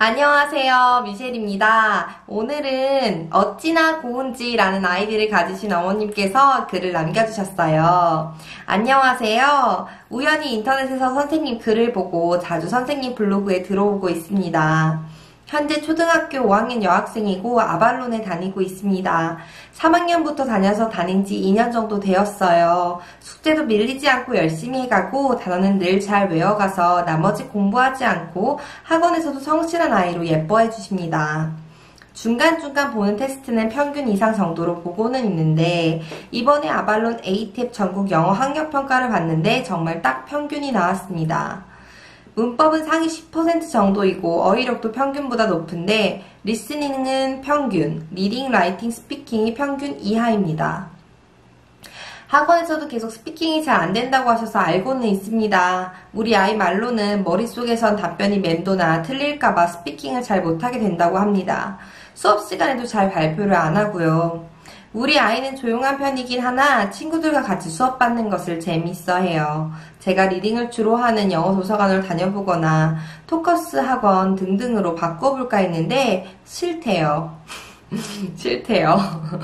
안녕하세요. 미셸입니다. 오늘은 어찌나 고운지 라는 아이디를 가지신 어머님께서 글을 남겨주셨어요. 안녕하세요. 우연히 인터넷에서 선생님 글을 보고 자주 선생님 블로그에 들어오고 있습니다. 현재 초등학교 5학년 여학생이고 아발론에 다니고 있습니다. 3학년부터 다녀서 다닌 지 2년 정도 되었어요. 숙제도 밀리지 않고 열심히 해가고 단어는 늘 잘 외워가서 나머지 공부하지 않고 학원에서도 성실한 아이로 예뻐해 주십니다. 중간중간 보는 테스트는 평균 이상 정도로 보고는 있는데 이번에 아발론 ATEP 전국 영어 학력 평가를 봤는데 정말 딱 평균이 나왔습니다. 문법은 상위 10% 정도이고 어휘력도 평균보다 높은데 listening은 평균, reading, writing, speaking이 평균 이하입니다. 학원에서도 계속 speaking이 잘 안 된다고 하셔서 알고는 있습니다. 우리 아이 말로는 머릿속에선 답변이 맴도나 틀릴까봐 speaking을 잘 못하게 된다고 합니다. 수업 시간에도 잘 발표를 안 하고요. 우리 아이는 조용한 편이긴 하나 친구들과 같이 수업 받는 것을 재밌어 해요. 제가 reading을 주로 하는 영어 도서관을 다녀보거나 토커스 학원 등등으로 바꿔볼까 했는데 싫대요. 싫대요.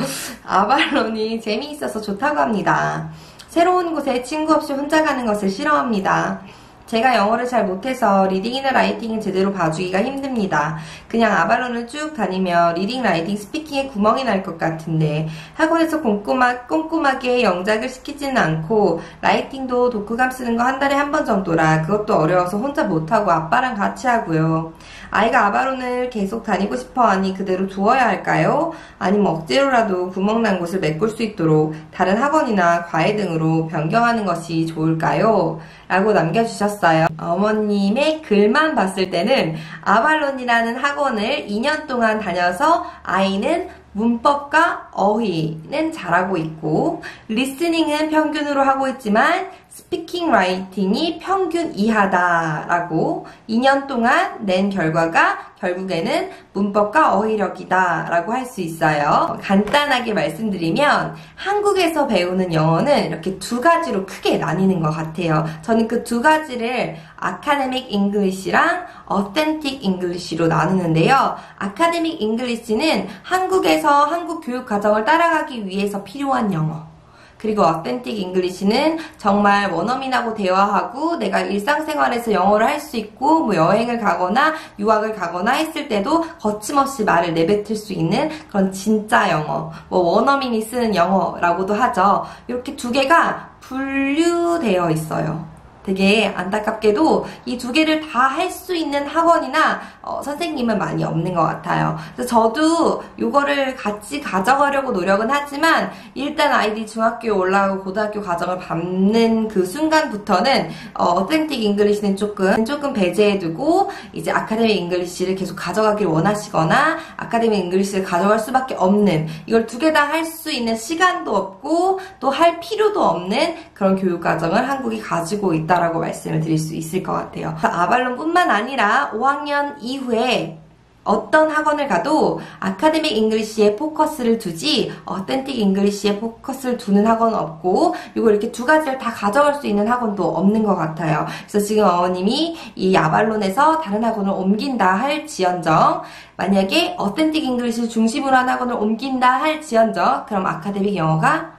아발론이 재미있어서 좋다고 합니다. 새로운 곳에 친구 없이 혼자 가는 것을 싫어합니다. 제가 영어를 잘 못해서 reading이나 writing을 제대로 봐주기가 힘듭니다. 그냥 아발론을 쭉 다니며 reading, writing, speaking에 구멍이 날 것 같은데 학원에서 꼼꼼하, 꼼꼼하게 영작을 시키지는 않고 writing도 독후감 쓰는 거 한 달에 한 번 정도라 그것도 어려워서 혼자 못하고 아빠랑 같이 하고요. 아이가 아발론을 계속 다니고 싶어 하니 그대로 두어야 할까요? 아니면 억지로라도 구멍난 곳을 메꿀 수 있도록 다른 학원이나 과외 등으로 변경하는 것이 좋을까요? 라고 남겨주셨 어요. 어머님의 글만 봤을 때는 아발론이라는 학원을 2년 동안 다녀서 아이는 문법과 어휘는 잘하고 있고 listening은 평균으로 하고 있지만 speaking writing이 평균 이하다라고 2년 동안 낸 결과가 결국에는 문법과 어휘력이다 라고 할 수 있어요. 간단하게 말씀드리면 한국에서 배우는 영어는 이렇게 두 가지로 크게 나뉘는 것 같아요. 저는 그 두 가지를 academic English랑 authentic English로 나누는데요. academic English는 한국에서 한국 교육 과정을 따라가기 위해서 필요한 영어. 그리고 authentic English는 정말 원어민하고 대화하고 내가 일상생활에서 영어를 할 수 있고 뭐 여행을 가거나 유학을 가거나 했을 때도 거침없이 말을 내뱉을 수 있는 그런 진짜 영어 뭐 원어민이 쓰는 영어라고도 하죠. 이렇게 두 개가 분류되어 있어요. 되게 안타깝게도 이 두 개를 다 할 수 있는 학원이나 어, 선생님은 많이 없는 것 같아요. 그래서 저도 이거를 같이 가져가려고 노력은 하지만 일단 아이들이 중학교에 올라가고 고등학교 과정을 밟는 그 순간부터는 어, authentic English는 조금 조금 배제해두고 이제 academic English를 계속 가져가길 원하시거나 academic English를 가져갈 수밖에 없는 이걸 두 개 다 할 수 있는 시간도 없고 또 할 필요도 없는 그런 교육 과정을 한국이 가지고 있다. 있다라고 말씀을 드릴 수 있을 것 같아요. 아발론뿐만 아니라 5학년 이후에 어떤 학원을 가도 academic English에 포커스를 두지 authentic English에 포커스를 두는 학원은 없고 이거 이렇게 두 가지를 다 가져갈 수 있는 학원도 없는 것 같아요. 그래서 지금 어머님이 이 아발론에서 다른 학원을 옮긴다 할지언정 만약에 authentic English를 중심으로 한 학원을 옮긴다 할지언정 그럼 academic 영어가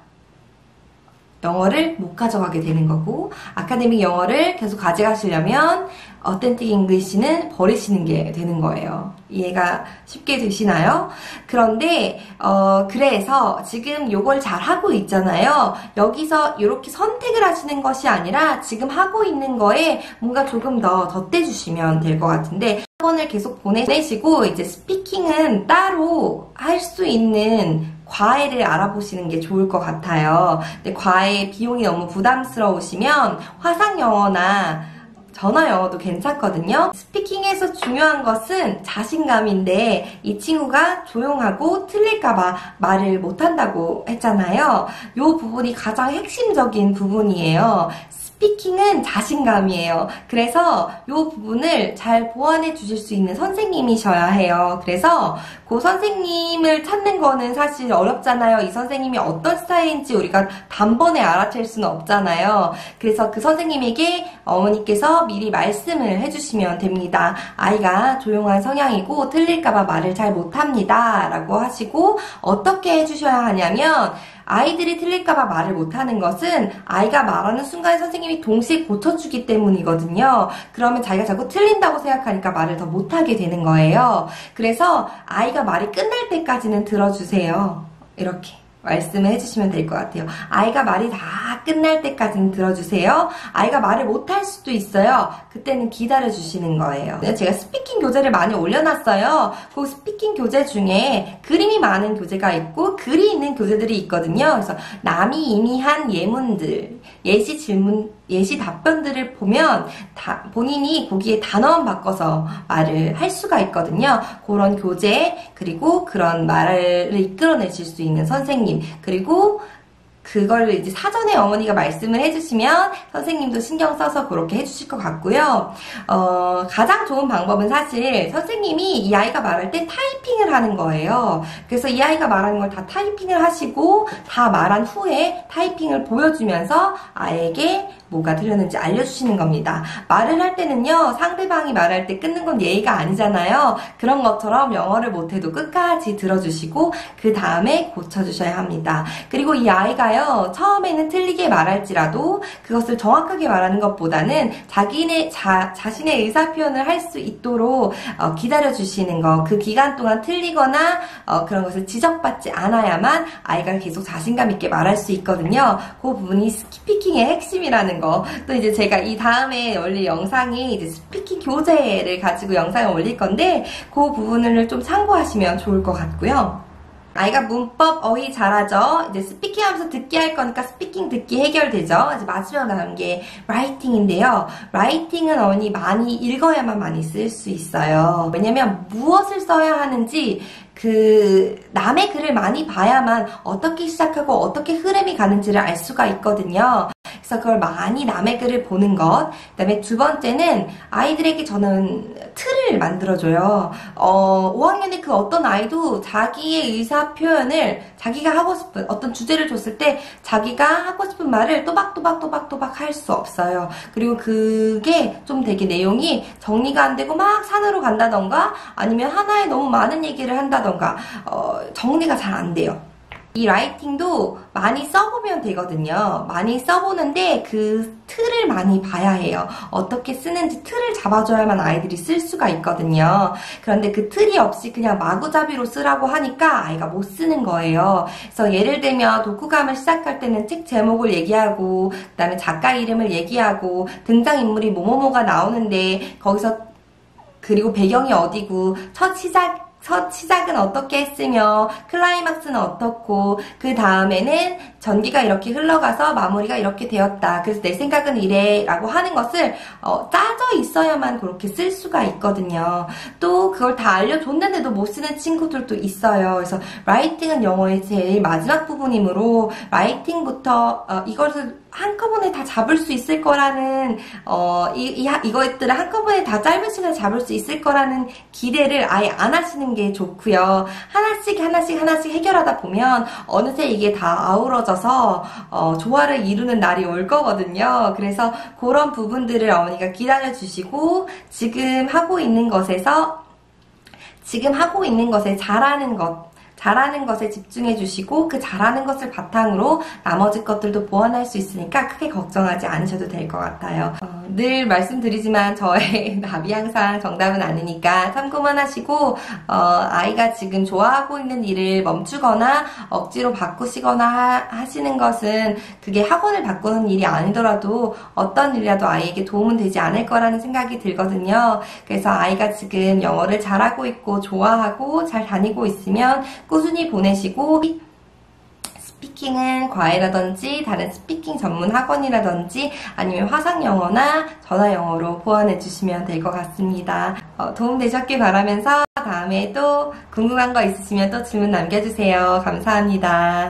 영어를 못 가져가게 되는 거고 academic 영어를 계속 가져가시려면 authentic English는 버리시는 게 되는 거예요. 이해가 쉽게 되시나요? 그런데 어 그래서 지금 요걸 잘 하고 있잖아요. 여기서 이렇게 선택을 하시는 것이 아니라 지금 하고 있는 거에 뭔가 조금 더 덧대 주시면 될 것 같은데 학원을 계속 보내시고 이제 speaking은 따로 할 수 있는 과외를 알아보시는 게 좋을 것 같아요. 근데 과외 비용이 너무 부담스러우시면 화상 영어나 전화 영어도 괜찮거든요. 스피킹에서 중요한 것은 자신감인데 이 친구가 조용하고 틀릴까봐 말을 못한다고 했잖아요. 이 부분이 가장 핵심적인 부분이에요. 스피킹은 자신감이에요. 그래서 이 부분을 잘 보완해 주실 수 있는 선생님이셔야 해요. 그래서 그 선생님을 찾는 거는 사실 어렵잖아요. 이 선생님이 어떤 스타일인지 우리가 단번에 알아챌 수는 없잖아요. 그래서 그 선생님에게 어머니께서 미리 말씀을 해주시면 됩니다. 아이가 조용한 성향이고 틀릴까봐 말을 잘 못합니다. 라고 하시고 어떻게 해주셔야 하냐면 아이들이 틀릴까봐 말을 못하는 것은 아이가 말하는 순간에 선생님이 동시에 고쳐주기 때문이거든요. 그러면 자기가 자꾸 틀린다고 생각하니까 말을 더 못하게 되는 거예요. 그래서 아이가 말이 끝날 때까지는 들어주세요. 이렇게. 말씀을 해주시면 될 것 같아요. 아이가 말이 다 끝날 때까지는 들어주세요. 아이가 말을 못할 수도 있어요. 그때는 기다려주시는 거예요. 제가 speaking 교재를 많이 올려놨어요. 그 speaking 교재 중에 그림이 많은 교재가 있고 글이 있는 교재들이 있거든요. 그래서 남이 이미 한 예문들, 예시 질문, 예시 답변들을 보면 다 본인이 거기에 단어만 바꿔서 말을 할 수가 있거든요. 그런 교재, 그리고 그런 말을 이끌어내실 수 있는 선생님, 그리고 그걸 이제 사전에 어머니가 말씀을 해주시면 선생님도 신경 써서 그렇게 해주실 것 같고요. 어, 가장 좋은 방법은 사실 선생님이 이 아이가 말할 때 타이핑을 하는 거예요. 그래서 이 아이가 말하는 걸 다 타이핑을 하시고 다 말한 후에 타이핑을 보여주면서 아이에게 뭐가 들렸는지 알려주시는 겁니다. 말을 할 때는요, 상대방이 말할 때 끊는 건 예의가 아니잖아요. 그런 것처럼 영어를 못해도 끝까지 들어주시고, 그 다음에 고쳐주셔야 합니다. 그리고 이 아이가 요, 처음에는 틀리게 말할지라도 그것을 정확하게 말하는 것보다는 자기네, 자, 자신의 의사 표현을 할 수 있도록 어, 기다려주시는 거, 그 기간 동안 틀리거나 어, 그런 것을 지적받지 않아야만 아이가 계속 자신감 있게 말할 수 있거든요. 그 부분이 speaking의 핵심이라는 거. 또 이제 제가 이 다음에 올릴 영상이 이제 speaking 교재를 가지고 영상을 올릴 건데 그 부분을 좀 참고하시면 좋을 것 같고요. 아이가 문법, 어휘 잘하죠? 이제 speaking 하면서 듣기 할 거니까 speaking 듣기 해결되죠? 이제 마지막 남은 게 writing인데요. writing은 어머니 많이 읽어야만 많이 쓸 수 있어요. 왜냐면 무엇을 써야 하는지 그 남의 글을 많이 봐야만 어떻게 시작하고 어떻게 흐름이 가는지를 알 수가 있거든요. 그래서 그걸 많이 남의 글을 보는 것. 그 다음에 두 번째는 아이들에게 저는 틀을 만들어줘요. 어, 5학년의 그 어떤 아이도 자기의 의사 표현을 자기가 하고 싶은 어떤 주제를 줬을 때 자기가 하고 싶은 말을 또박또박또박또박 할 수 없어요. 그리고 그게 좀 되게 내용이 정리가 안 되고 막 산으로 간다던가 아니면 하나에 너무 많은 얘기를 한다던가 어, 정리가 잘 안 돼요. 이 라이팅도 많이 써보면 되거든요. 많이 써보는데 그 틀을 많이 봐야 해요. 어떻게 쓰는지 틀을 잡아줘야만 아이들이 쓸 수가 있거든요. 그런데 그 틀이 없이 그냥 마구잡이로 쓰라고 하니까 아이가 못 쓰는 거예요. 그래서 예를 들면 독후감을 시작할 때는 책 제목을 얘기하고 그다음에 작가 이름을 얘기하고 등장인물이 뭐뭐뭐가 나오는데 거기서 그리고 배경이 어디고 첫 시작 첫 시작은 어떻게 했으며 클라이막스는 어떻고 그 다음에는 전기가 이렇게 흘러가서 마무리가 이렇게 되었다. 그래서 내 생각은 이래 라고 하는 것을 어, 짜져 있어야만 그렇게 쓸 수가 있거든요. 또 그걸 다 알려줬는데도 못 쓰는 친구들도 있어요. 그래서 라이팅은 영어의 제일 마지막 부분이므로 라이팅부터 어, 이것을 한꺼번에 다 잡을 수 있을 거라는 어, 이, 이, 이것들을 한꺼번에 다 짧은 시간에 잡을 수 있을 거라는 기대를 아예 안 하시는 게 좋고요. 하나씩 하나씩 하나씩 해결하다 보면 어느새 이게 다 아우러져서 어, 조화를 이루는 날이 올 거거든요. 그래서 그런 부분들을 어머니가 기다려 주시고 지금 하고 있는 것에서 지금 하고 있는 것에 잘하는 것 잘하는 것에 집중해 주시고 그 잘하는 것을 바탕으로 나머지 것들도 보완할 수 있으니까 크게 걱정하지 않으셔도 될 것 같아요. 어, 늘 말씀드리지만 저의 답이 항상 정답은 아니니까 참고만 하시고 어, 아이가 지금 좋아하고 있는 일을 멈추거나 억지로 바꾸시거나 하, 시는 것은 그게 학원을 바꾸는 일이 아니더라도 어떤 일이라도 아이에게 도움은 되지 않을 거라는 생각이 들거든요. 그래서 아이가 지금 영어를 잘하고 있고 좋아하고 잘 다니고 있으면 꾸준히 보내시고 speaking은 과외라든지 다른 speaking 전문 학원이라든지 아니면 화상 영어나 전화 영어로 보완해 주시면 될 것 같습니다. 어, 도움 되셨길 바라면서 다음에 또 궁금한 거 있으시면 또 질문 남겨주세요. 감사합니다.